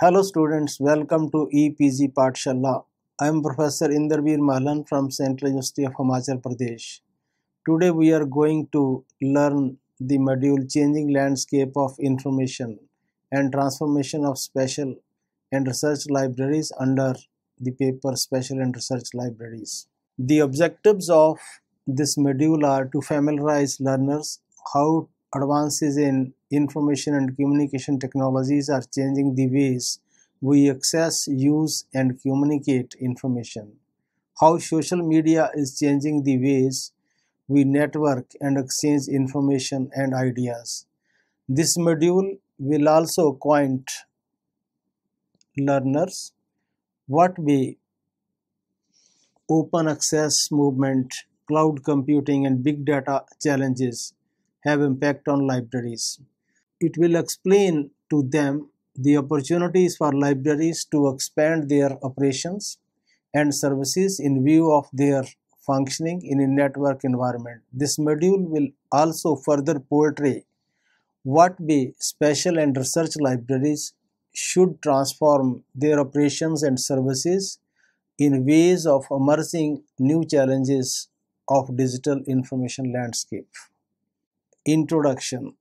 Hello students, welcome to EPG Pathshala. I am Professor Inderveer Malhan from Central University of Himachal Pradesh. Today we are going to learn the module Changing Landscape of Information and Transformation of Special and Research Libraries under the paper Special and Research Libraries. The objectives of this module are to familiarize learners how advances in information and communication technologies are changing the ways we access, use, and communicate information. How social media is changing the ways we network and exchange information and ideas. This module will also acquaint learners what way open access movement, cloud computing, and big data challenges have impact on libraries. It will explain to them the opportunities for libraries to expand their operations and services in view of their functioning in a network environment. This module will also further portray what way special and research libraries should transform their operations and services in ways of emerging new challenges of digital information landscape. Introduction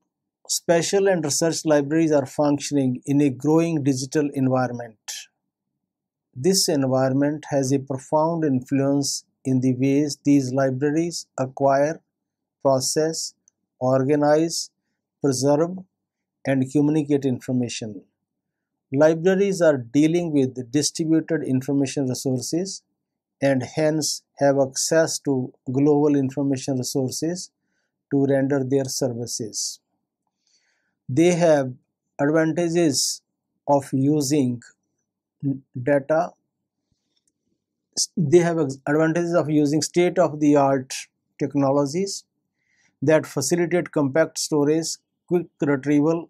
Special and research libraries are functioning in a growing digital environment. This environment has a profound influence in the ways these libraries acquire, process, organize, preserve, and communicate information. Libraries are dealing with distributed information resources and hence have access to global information resources to render their services. They have advantages of using data they have advantages of using state of the art technologies that facilitate compact storage quick retrieval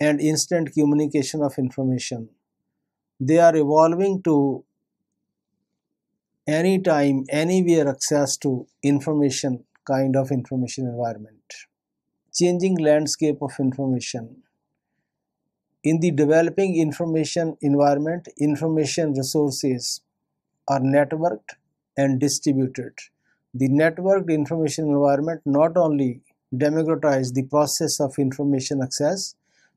and instant communication of information they are evolving to anytime anywhere access to information kind of information environment. Changing landscape of information. In the developing information environment, information resources are networked and distributed. The networked information environment not only democratized the process of information access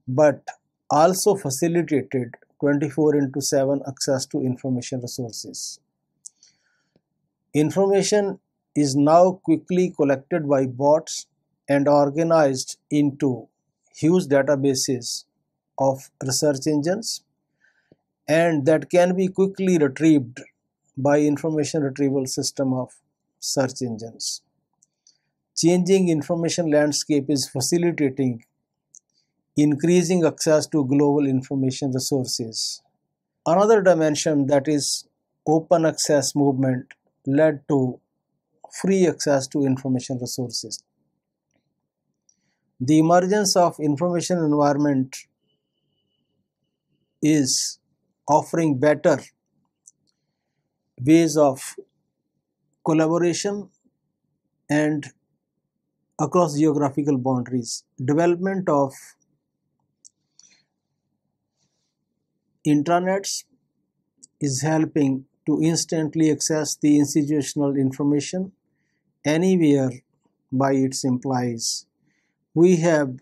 but also facilitated 24 into 7 access to information resources. Information is now quickly collected by bots and organized into huge databases of research engines and that can be quickly retrieved by information retrieval system of search engines. Changing information landscape is facilitating increasing access to global information resources. Another dimension that is open access movement led to free access to information resources. The emergence of information environment is offering better ways of collaboration and across geographical boundaries. Development of intranets is helping to instantly access the institutional information anywhere by its implies. We have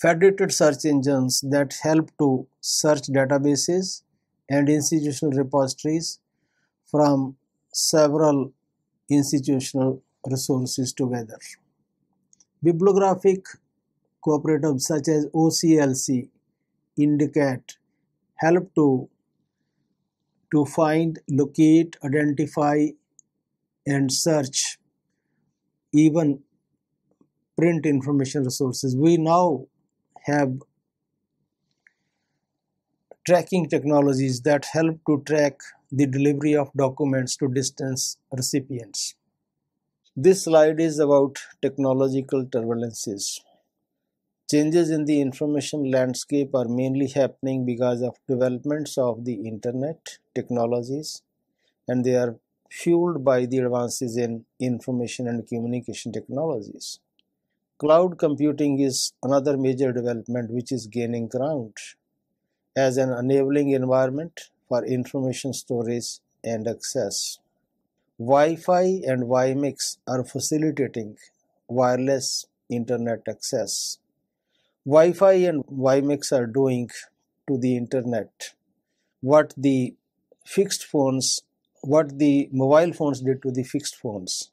federated search engines that help to search databases and institutional repositories from several institutional resources together. Bibliographic cooperatives such as OCLC, INDICAT help to to find, locate, identify, and search even print information resources. We now have tracking technologies that help to track the delivery of documents to distance recipients. This slide is about technological turbulences. Changes in the information landscape are mainly happening because of developments of the internet technologies and they are fueled by the advances in information and communication technologies. Cloud computing is another major development which is gaining ground. as an enabling environment for information storage and access. Wi-Fi and WiMAX are facilitating wireless internet access. Wi-Fi and WiMAX are doing to the internet what the fixed phones, what the mobile phones did to the fixed phones.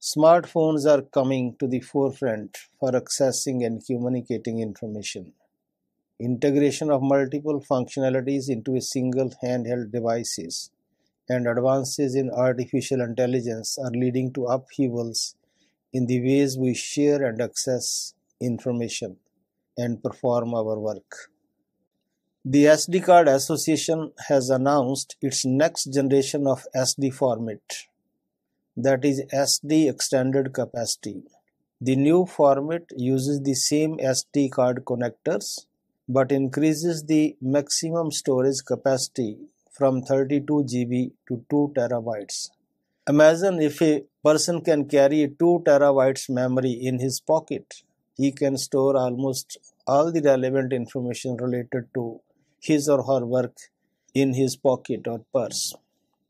Smartphones are coming to the forefront for accessing and communicating information. Integration of multiple functionalities into a single handheld devices and advances in artificial intelligence are leading to upheavals in the ways we share and access information and perform our work. The SD Card Association has announced its next generation of SD format, that is SD Extended Capacity. The new format uses the same SD card connectors but increases the maximum storage capacity from 32 GB to 2 terabytes. Imagine if a person can carry 2 terabytes memory in his pocket. He can store almost all the relevant information related to his or her work in his pocket or purse.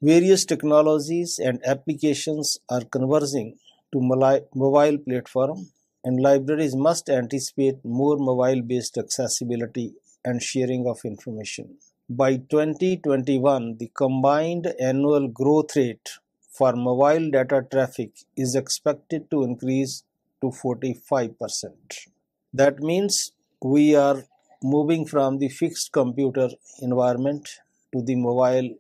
Various technologies and applications are converging to mobile platform and libraries must anticipate more mobile-based accessibility and sharing of information. By 2021, the combined annual growth rate for mobile data traffic is expected to increase to 45%. That means we are moving from the fixed computer environment to the mobile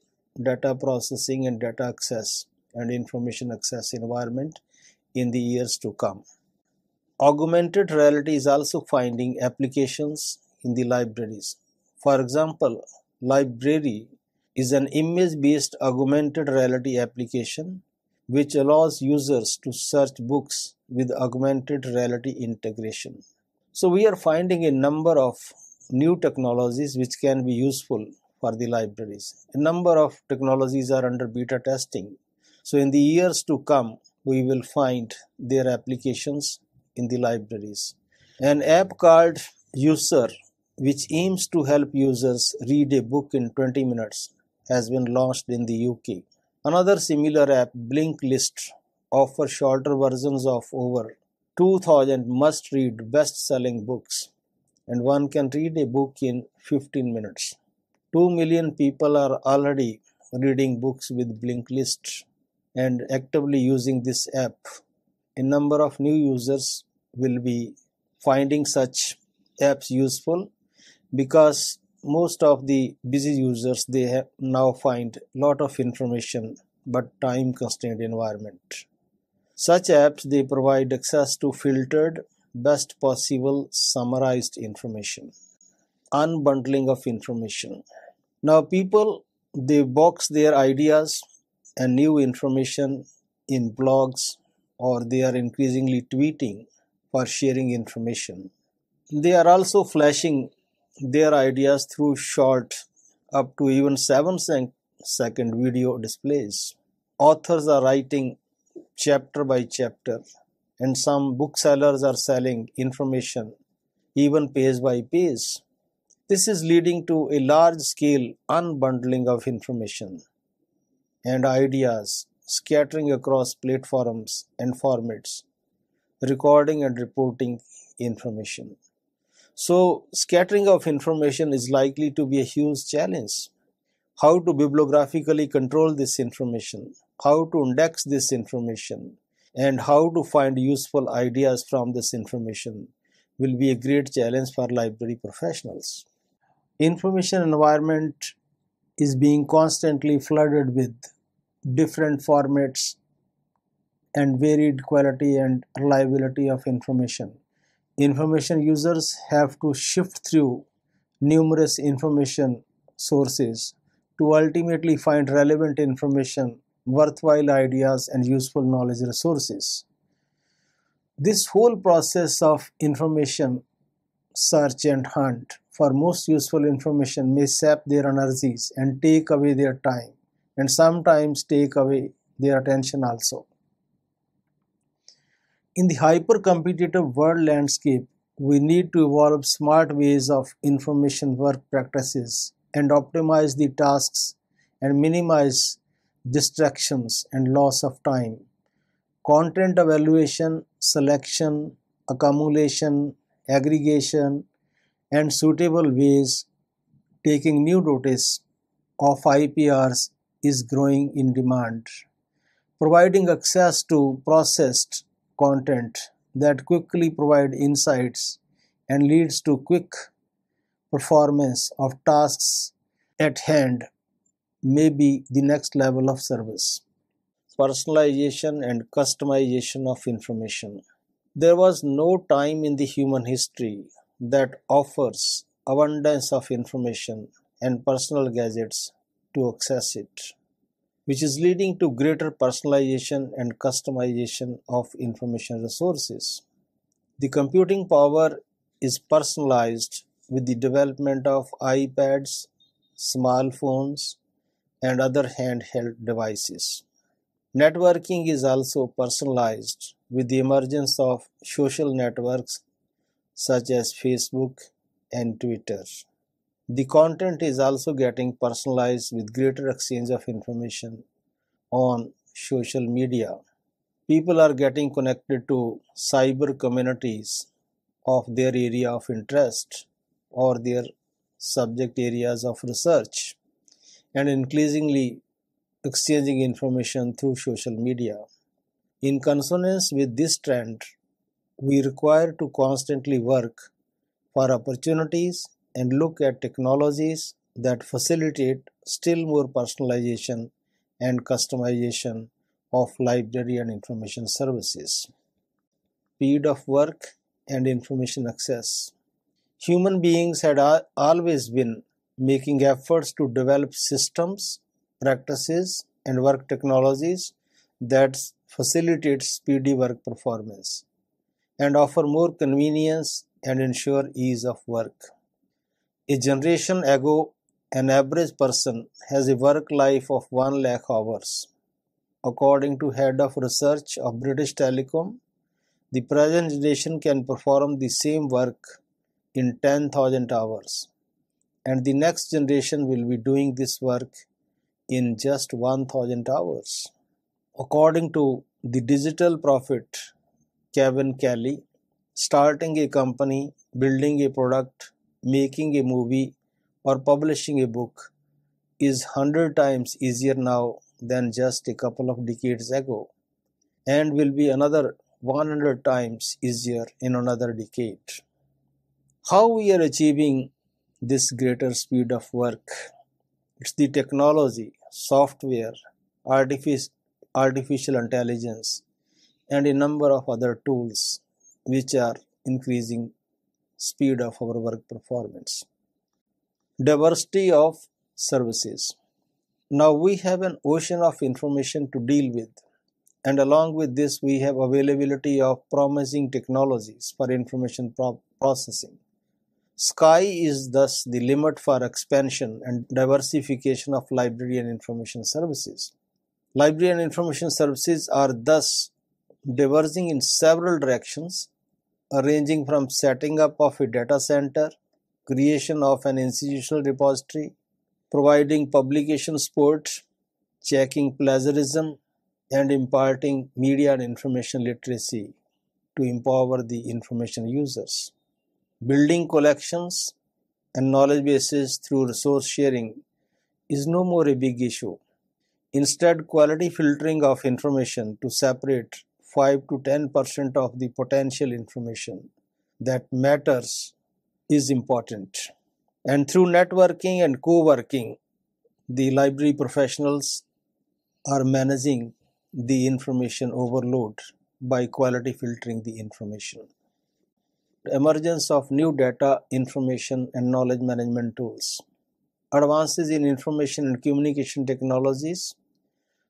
data processing and data access and information access environment in the years to come. Augmented reality is also finding applications in the libraries. For example, Library is an image-based augmented reality application which allows users to search books with augmented reality integration. So we are finding a number of new technologies which can be useful for the libraries. A number of technologies are under beta testing. So in the years to come, we will find their applications in the libraries. An app called User which aims to help users read a book in 20 minutes, has been launched in the UK. Another similar app, Blinkist, offers shorter versions of over 2000 must read best selling books, and one can read a book in 15 minutes. 2 million people are already reading books with Blinkist and actively using this app. A number of new users will be finding such apps useful because most of the busy users they have now find lot of information but time constrained environment such apps they provide access to filtered best possible summarized information. Unbundling of information. Now people they box their ideas and new information in blogs or they are increasingly tweeting for sharing information. They are also flashing their ideas through short up to even 7 second video displays. Authors are writing chapter by chapter and some booksellers are selling information even page by page. This is leading to a large scale unbundling of information and ideas scattering across platforms and formats, recording and reporting information. So scattering of information is likely to be a huge challenge. How to bibliographically control this information, how to index this information, and how to find useful ideas from this information will be a great challenge for library professionals. Information environment is being constantly flooded with different formats and varied quality and reliability of information information users have to shift through numerous information sources to ultimately find relevant information, worthwhile ideas, and useful knowledge resources. This whole process of information search and hunt for most useful information may sap their energies and take away their time and sometimes take away their attention also. In the hyper-competitive world landscape, we need to evolve smart ways of information work practices and optimize the tasks and minimize distractions and loss of time. Content evaluation, selection, accumulation, aggregation, and suitable ways taking new notice of IPRs is growing in demand. Providing access to processed content that quickly provide insights and leads to quick performance of tasks at hand may be the next level of service. Personalization and customization of information. There was no time in the human history that offers abundance of information and personal gadgets to access it, which is leading to greater personalization and customization of information resources. The computing power is personalized with the development of iPads, smartphones, and other handheld devices. Networking is also personalized with the emergence of social networks such as Facebook and Twitter. The content is also getting personalized with greater exchange of information on social media. People are getting connected to cyber communities of their area of interest or their subject areas of research and increasingly exchanging information through social media. In consonance with this trend, we require to constantly work for opportunities and look at technologies that facilitate still more personalization and customization of library and information services. Speed of work and information access. Human beings had always been making efforts to develop systems, practices, and work technologies that facilitate speedy work performance and offer more convenience and ensure ease of work. A generation ago, an average person has a work life of 1 lakh hours. According to head of research of British Telecom, the present generation can perform the same work in 10,000 hours and the next generation will be doing this work in just 1000 hours. According to the digital prophet Kevin Kelly, starting a company, building a product, making a movie, or publishing a book is 100 times easier now than just a couple of decades ago, and will be another 100 times easier in another decade. How we are achieving this greater speed of work. It's the technology, software, artificial intelligence, and a number of other tools which are increasing speed of our work performance. Diversity of services. Now we have an ocean of information to deal with and along with this we have availability of promising technologies for information pro processing Sky is thus the limit for expansion and diversification of library and information services. Library and information services are thus diverging in several directions, ranging from setting up of a data center, creation of an institutional repository, providing publication support, checking plagiarism, and imparting media and information literacy to empower the information users. Building collections and knowledge bases through resource sharing is no more a big issue. Instead, quality filtering of information to separate 5 to 10% of the potential information that matters is important. And through networking and co working, the library professionals are managing the information overload by quality filtering the information emergence of new data, information, and knowledge management tools. Advances in information and communication technologies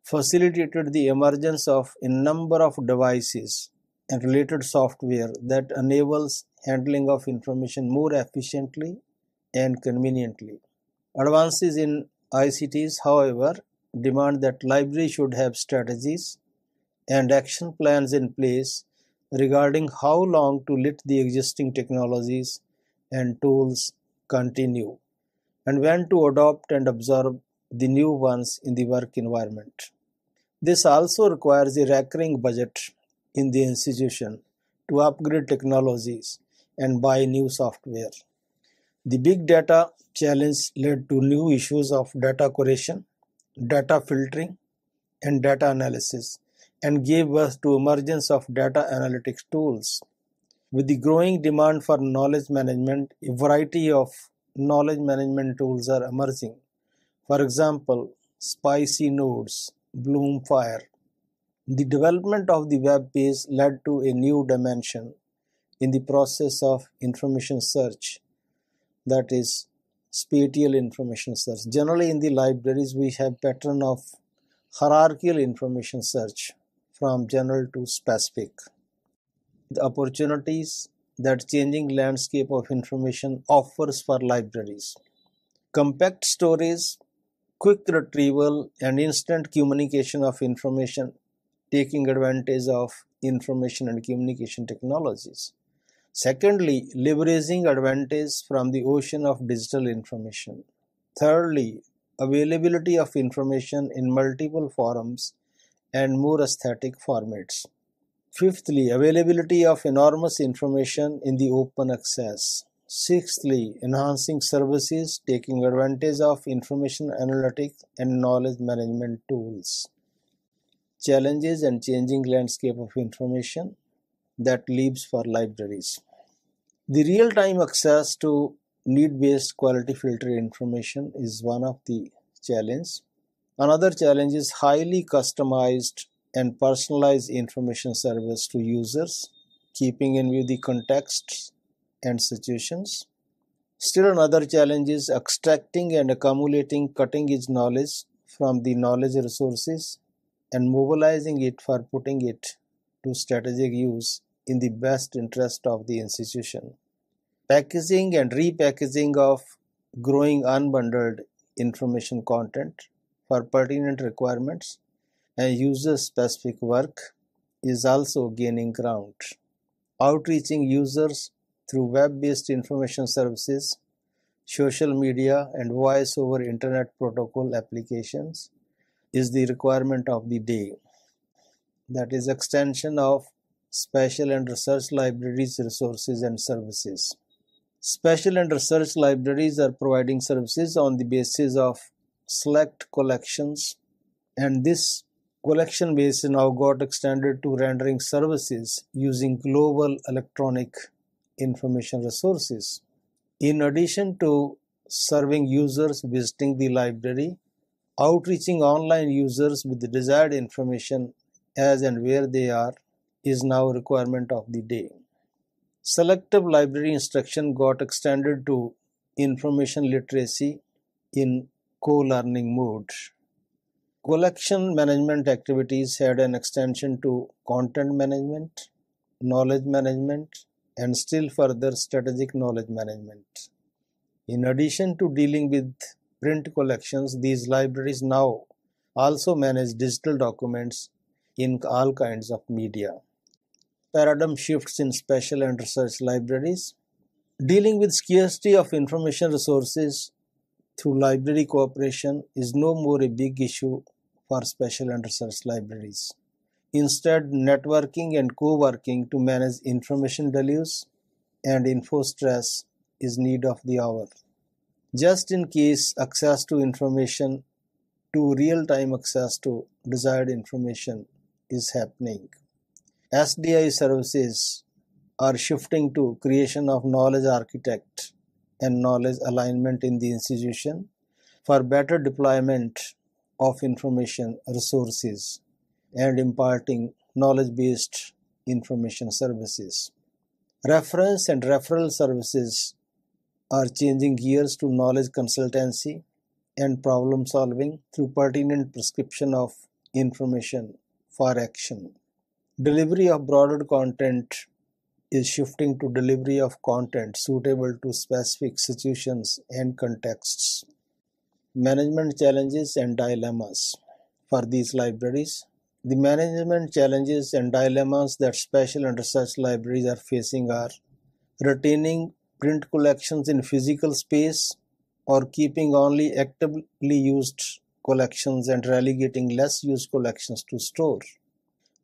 facilitated the emergence of a number of devices and related software that enables handling of information more efficiently and conveniently. Advances in ICTs, however, demand that libraries should have strategies and action plans in place regarding how long to let the existing technologies and tools continue and when to adopt and absorb the new ones in the work environment. This also requires a recurring budget in the institution to upgrade technologies and buy new software. The big data challenge led to new issues of data curation, data filtering, and data analysis and gave birth to emergence of data analytics tools. With the growing demand for knowledge management, a variety of knowledge management tools are emerging. For example, Spicy Nodes, Bloomfire. The development of the web page led to a new dimension in the process of information search, that is, spatial information search. Generally, in the libraries, we have pattern of hierarchical information search from general to specific. The opportunities that changing landscape of information offers for libraries. Compact storage, quick retrieval, and instant communication of information taking advantage of information and communication technologies. Secondly, leveraging advantage from the ocean of digital information. Thirdly, availability of information in multiple forums and more aesthetic formats. Fifthly, availability of enormous information in the open access. Sixthly, enhancing services taking advantage of information analytics and knowledge management tools. Challenges and changing landscape of information that leaves for libraries. The real-time access to need-based quality filter information is one of the challenge. Another challenge is highly customized and personalized information service to users, keeping in view the contexts and situations. Still another challenge is extracting and accumulating cutting-edge knowledge from the knowledge resources and mobilizing it for putting it to strategic use in the best interest of the institution. Packaging and repackaging of growing unbundled information content for pertinent requirements and user-specific work is also gaining ground. Outreaching users through web-based information services, social media and voice over internet protocol applications is the requirement of the day. That is extension of special and research libraries resources and services. Special and research libraries are providing services on the basis of select collections and this collection base now got extended to rendering services using global electronic information resources. In addition to serving users visiting the library, outreaching online users with the desired information as and where they are is now a requirement of the day. Selective library instruction got extended to information literacy in co-learning mode. Collection management activities had an extension to content management, knowledge management, and still further strategic knowledge management. In addition to dealing with print collections, these libraries now also manage digital documents in all kinds of media. Paradigm shifts in special and research libraries. Dealing with scarcity of information resources through library cooperation is no more a big issue for special and research libraries. Instead, networking and co-working to manage information deluge and info stress is need of the hour. Just in case access to information to real-time access to desired information is happening. SDI services are shifting to creation of knowledge architect and knowledge alignment in the institution for better deployment of information resources and imparting knowledge-based information services. Reference and referral services are changing gears to knowledge consultancy and problem solving through pertinent prescription of information for action. Delivery of broader content is shifting to delivery of content suitable to specific situations and contexts. Management challenges and dilemmas for these libraries The management challenges and dilemmas that special and research libraries are facing are retaining print collections in physical space or keeping only actively used collections and relegating less used collections to store,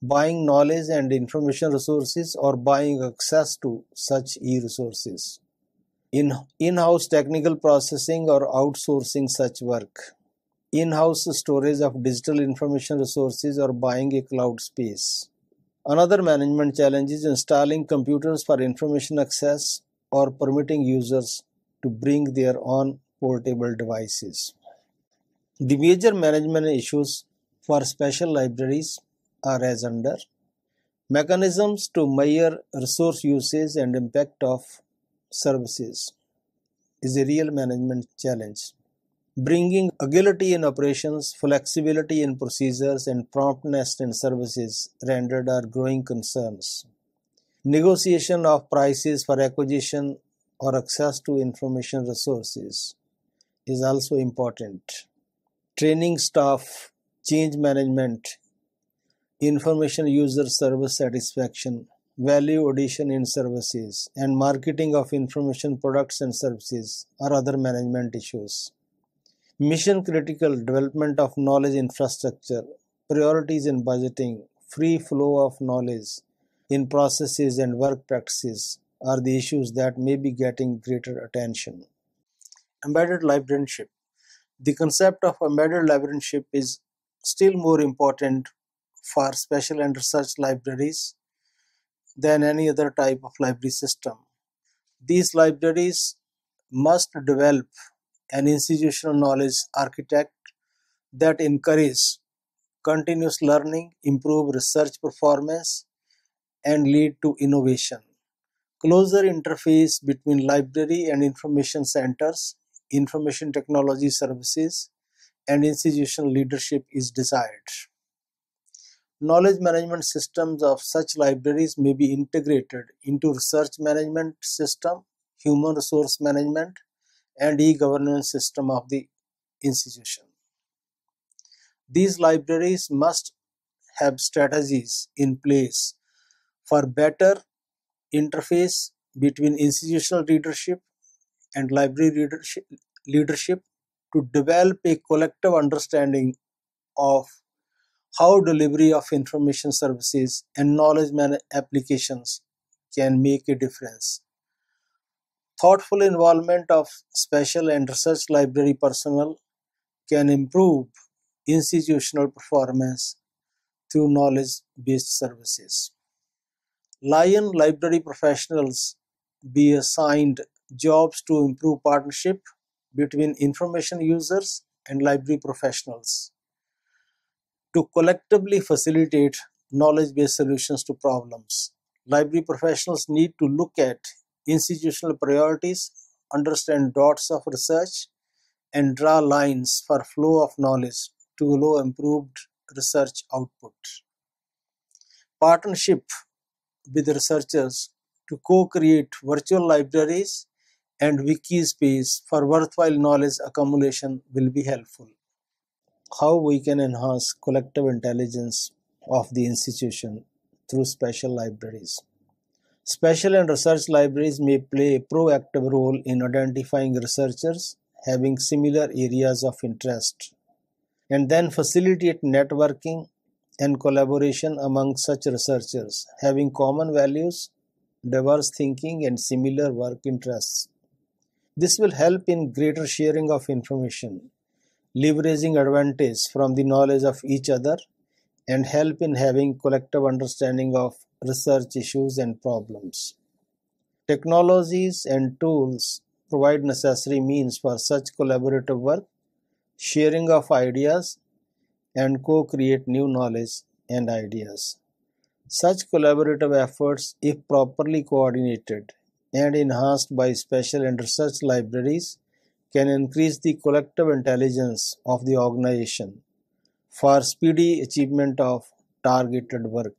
buying knowledge and information resources or buying access to such e-resources, in, in-house technical processing or outsourcing such work, in-house storage of digital information resources or buying a cloud space. Another management challenge is installing computers for information access or permitting users to bring their own portable devices. The major management issues for special libraries are as under mechanisms to measure resource usage and impact of services is a real management challenge bringing agility in operations, flexibility in procedures, and promptness in services rendered are growing concerns. Negotiation of prices for acquisition or access to information resources is also important. Training staff, change management, information user service satisfaction, value addition in services, and marketing of information products and services are other management issues mission critical development of knowledge infrastructure, priorities in budgeting, free flow of knowledge in processes and work practices are the issues that may be getting greater attention. Embedded librarianship. The concept of embedded librarianship is still more important for special and research libraries than any other type of library system. These libraries must develop an institutional knowledge architect that encourage continuous learning, improve research performance, and lead to innovation. Closer interface between library and information centers, information technology services, and institutional leadership is desired. Knowledge management systems of such libraries may be integrated into research management system, human resource management, and e-governance system of the institution. These libraries must have strategies in place for better interface between institutional leadership and library leadership, leadership to develop a collective understanding of how delivery of information services and knowledge applications can make a difference Thoughtful involvement of special and research library personnel can improve institutional performance through knowledge-based services. Lion library professionals be assigned jobs to improve partnership between information users and library professionals to collectively facilitate knowledge-based solutions to problems. Library professionals need to look at institutional priorities, understand dots of research, and draw lines for flow of knowledge to allow improved research output. Partnership with researchers to co-create virtual libraries and wiki space for worthwhile knowledge accumulation will be helpful. How we can enhance collective intelligence of the institution through special libraries. Special and research libraries may play a proactive role in identifying researchers having similar areas of interest and then facilitate networking and collaboration among such researchers having common values, diverse thinking and similar work interests. This will help in greater sharing of information, leveraging advantage from the knowledge of each other and help in having collective understanding of research issues and problems. Technologies and tools provide necessary means for such collaborative work, sharing of ideas, and co-create new knowledge and ideas. Such collaborative efforts, if properly coordinated and enhanced by special and research libraries, can increase the collective intelligence of the organization for speedy achievement of targeted work.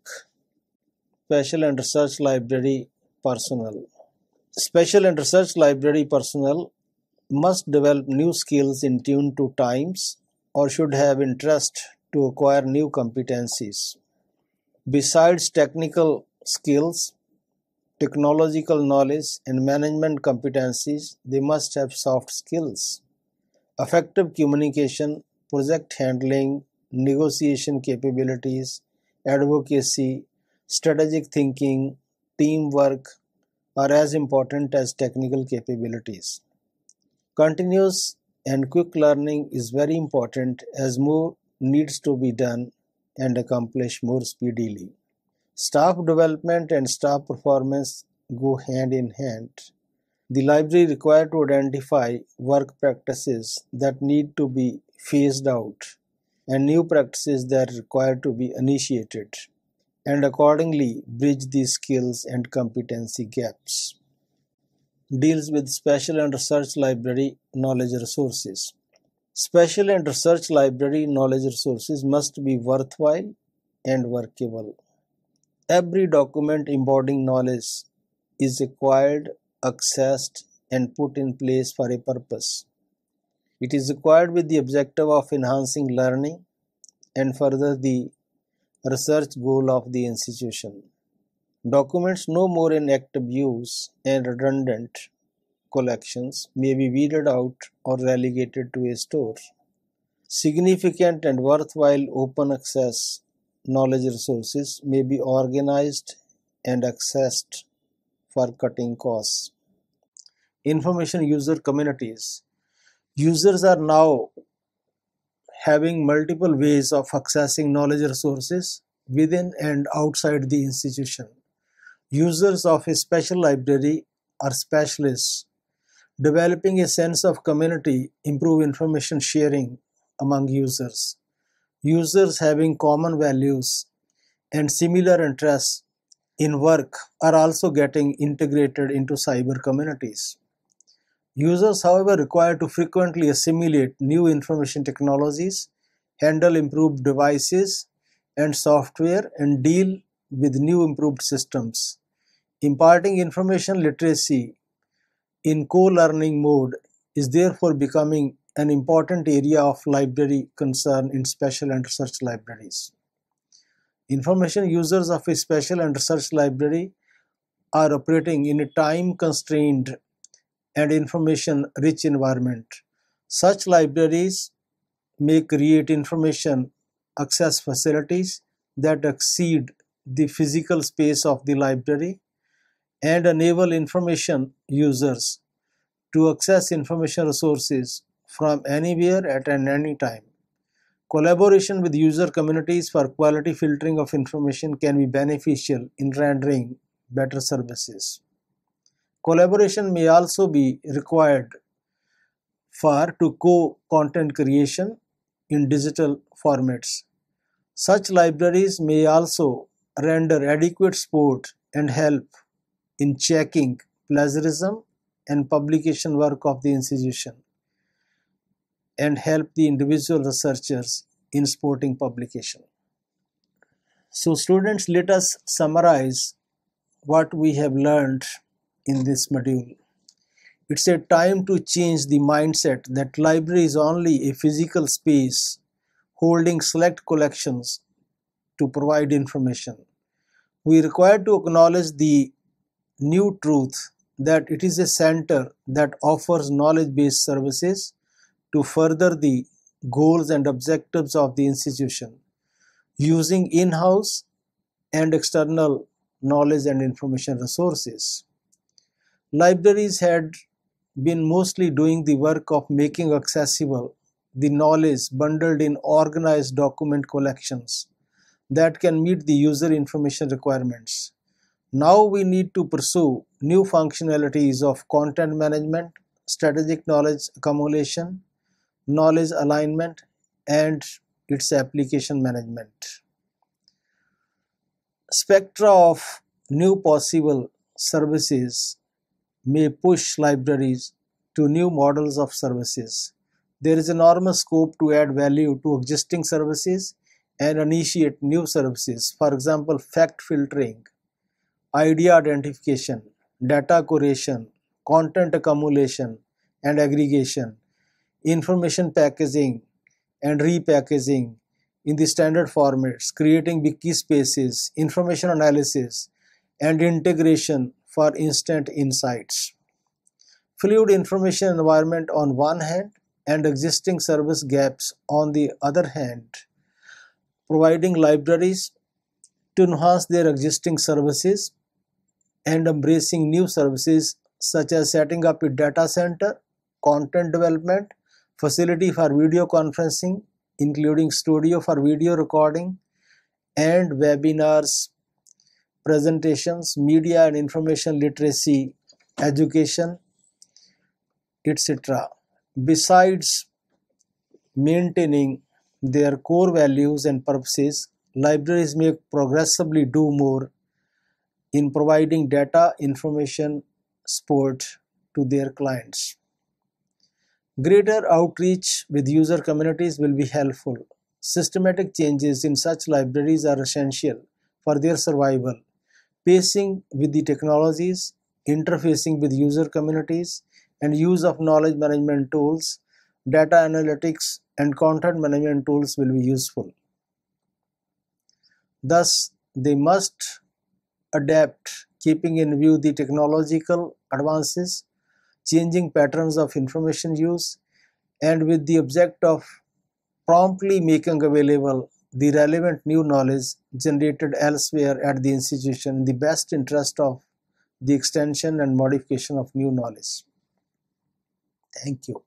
Special and Research Library personnel. Special and Research Library personnel must develop new skills in tune to times or should have interest to acquire new competencies. Besides technical skills, technological knowledge, and management competencies, they must have soft skills. Effective communication, project handling, negotiation capabilities, advocacy, strategic thinking, teamwork are as important as technical capabilities. Continuous and quick learning is very important as more needs to be done and accomplished more speedily. Staff development and staff performance go hand in hand. The library required to identify work practices that need to be phased out and new practices that require to be initiated and accordingly bridge the skills and competency gaps. Deals with special and research library knowledge resources. Special and research library knowledge resources must be worthwhile and workable. Every document embodying knowledge is acquired, accessed, and put in place for a purpose. It is acquired with the objective of enhancing learning and further the research goal of the institution. Documents no more in active use and redundant collections may be weeded out or relegated to a store. Significant and worthwhile open access knowledge resources may be organized and accessed for cutting costs. Information user communities. Users are now having multiple ways of accessing knowledge resources within and outside the institution. Users of a special library are specialists Developing a sense of community improve information sharing among users. Users having common values and similar interests in work are also getting integrated into cyber communities. Users, however, require to frequently assimilate new information technologies, handle improved devices and software, and deal with new improved systems. Imparting information literacy in co-learning mode is therefore becoming an important area of library concern in special and research libraries. Information users of a special and research library are operating in a time-constrained and information-rich environment. Such libraries may create information access facilities that exceed the physical space of the library and enable information users to access information resources from anywhere at any time. Collaboration with user communities for quality filtering of information can be beneficial in rendering better services. Collaboration may also be required for to co-content creation in digital formats. Such libraries may also render adequate support and help in checking plagiarism and publication work of the institution and help the individual researchers in supporting publication. So students, let us summarize what we have learned in this module. It's a time to change the mindset that library is only a physical space holding select collections to provide information. We require to acknowledge the new truth that it is a center that offers knowledge-based services to further the goals and objectives of the institution using in-house and external knowledge and information resources. Libraries had been mostly doing the work of making accessible the knowledge bundled in organized document collections that can meet the user information requirements. Now we need to pursue new functionalities of content management, strategic knowledge accumulation, knowledge alignment, and its application management. Spectra of new possible services may push libraries to new models of services. There is enormous scope to add value to existing services and initiate new services. For example, fact filtering, idea identification, data curation, content accumulation and aggregation, information packaging and repackaging, in the standard formats, creating wiki spaces, information analysis, and integration for instant insights. Fluid information environment on one hand and existing service gaps on the other hand, providing libraries to enhance their existing services and embracing new services such as setting up a data center, content development, facility for video conferencing, including studio for video recording, and webinars, presentations, media and information literacy, education, etc. Besides maintaining their core values and purposes, libraries may progressively do more in providing data information support to their clients. Greater outreach with user communities will be helpful. Systematic changes in such libraries are essential for their survival. Pacing with the technologies, interfacing with user communities, and use of knowledge management tools, data analytics, and content management tools will be useful. Thus, they must adapt, keeping in view the technological advances, changing patterns of information use, and with the object of promptly making available the relevant new knowledge generated elsewhere at the institution in the best interest of the extension and modification of new knowledge. Thank you.